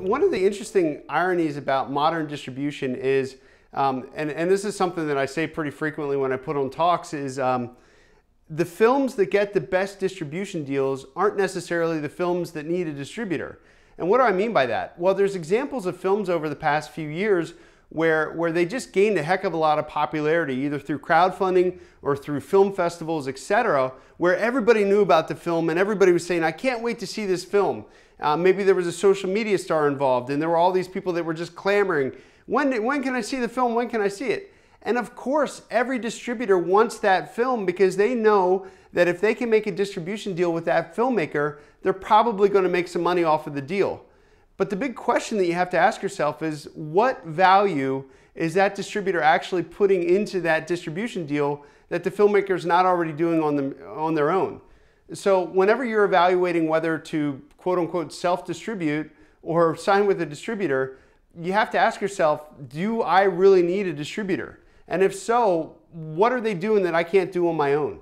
one of the interesting ironies about modern distribution is, um, and, and this is something that I say pretty frequently when I put on talks, is um, the films that get the best distribution deals aren't necessarily the films that need a distributor. And what do I mean by that? Well, there's examples of films over the past few years where, where they just gained a heck of a lot of popularity, either through crowdfunding or through film festivals, etc., where everybody knew about the film and everybody was saying, I can't wait to see this film. Uh, maybe there was a social media star involved and there were all these people that were just clamoring, when, when can I see the film? When can I see it? And of course, every distributor wants that film because they know that if they can make a distribution deal with that filmmaker, they're probably going to make some money off of the deal. But the big question that you have to ask yourself is what value is that distributor actually putting into that distribution deal that the filmmaker is not already doing on, them, on their own? So, whenever you're evaluating whether to quote unquote self distribute or sign with a distributor, you have to ask yourself do I really need a distributor? And if so, what are they doing that I can't do on my own?